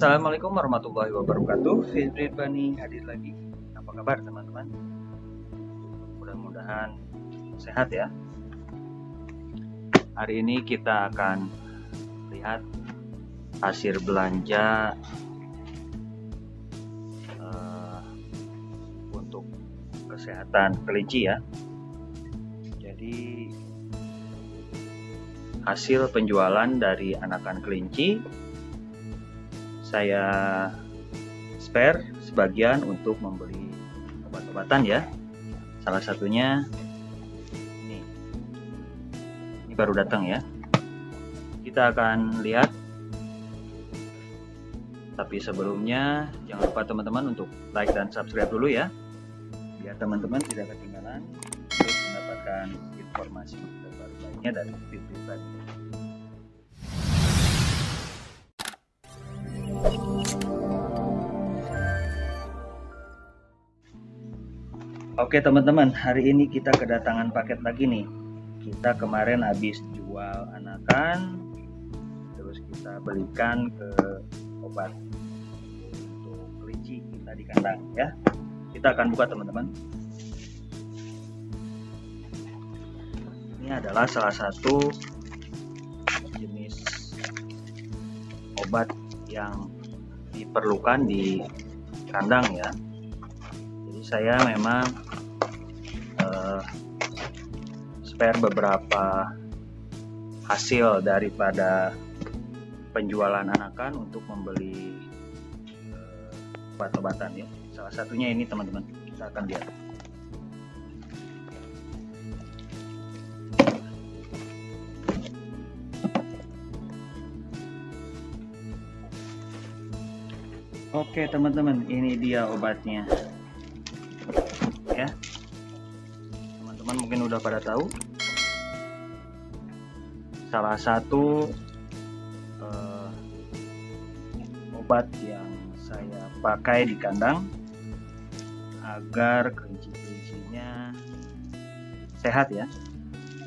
Assalamualaikum warahmatullahi wabarakatuh. Fitri Bani hadir lagi. Apa kabar teman-teman? Mudah-mudahan sehat ya. Hari ini kita akan lihat hasil belanja uh, untuk kesehatan kelinci ya. Jadi hasil penjualan dari anakan kelinci saya spare sebagian untuk membeli obat-obatan ya. Salah satunya ini. Ini baru datang ya. Kita akan lihat. Tapi sebelumnya jangan lupa teman-teman untuk like dan subscribe dulu ya. Biar teman-teman tidak ketinggalan untuk mendapatkan informasi terbaru lainnya dari video tadi. Oke teman-teman, hari ini kita kedatangan paket lagi nih. Kita kemarin habis jual anakan, terus kita belikan ke obat untuk kelinci kita di kandang ya. Kita akan buka teman-teman. Ini adalah salah satu jenis obat yang diperlukan di kandang ya. Jadi saya memang spare beberapa hasil daripada penjualan anakan untuk membeli uh, obat-obatan ya. Salah satunya ini teman-teman, kita akan lihat. Oke teman-teman, ini dia obatnya. Ya. Teman-teman mungkin udah pada tahu salah satu uh, obat yang saya pakai di kandang agar kelinci-kelincinya sehat ya.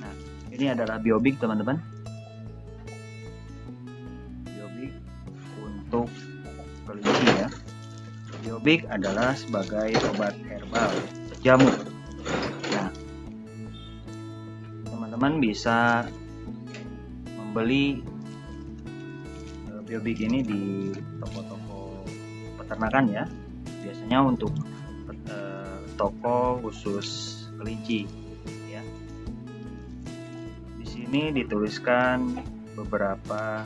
Nah, ini adalah biobik teman-teman. Biobik adalah sebagai obat herbal jamu. Nah, teman-teman bisa beli uh, biobik ini di toko-toko peternakan ya. Biasanya untuk uh, toko khusus kelinci ya. Di sini dituliskan beberapa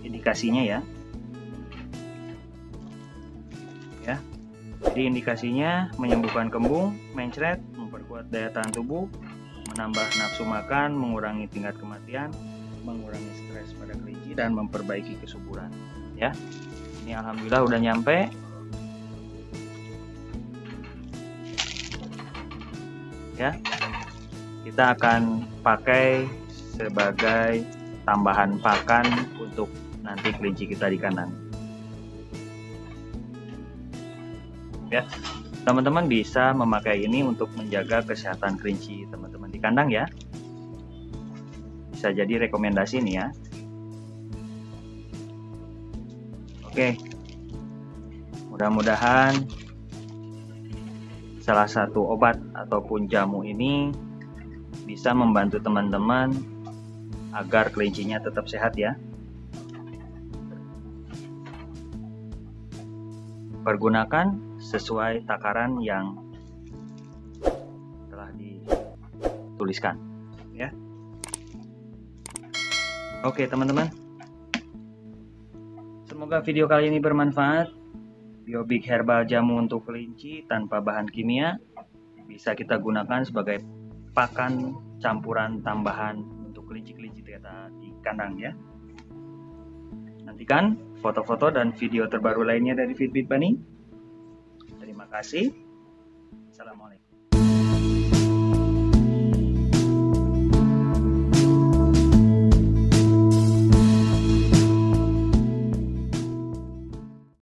indikasinya ya ya indikasinya menyembuhkan kembung mencret memperkuat daya tahan tubuh menambah nafsu makan mengurangi tingkat kematian mengurangi stres pada kelinci dan memperbaiki kesuburan. Ya ini alhamdulillah udah nyampe. Ya kita akan pakai sebagai tambahan pakan untuk nanti kelinci kita di kandang ya. Teman-teman bisa memakai ini untuk menjaga kesehatan kelinci teman-teman di kandang ya. Bisa jadi rekomendasi nih ya. Oke. Mudah-mudahan salah satu obat ataupun jamu ini bisa membantu teman-teman agar kelincinya tetap sehat ya. Pergunakan sesuai takaran yang telah dituliskan. Ya. Oke teman-teman. Semoga video kali ini bermanfaat. Biobik herbal jamu untuk kelinci tanpa bahan kimia Bisa kita gunakan sebagai pakan campuran tambahan untuk kelinci-kelinci kita di kandang ya. Nantikan foto-foto dan video terbaru lainnya dari Fitbit Terima kasih. Assalamualaikum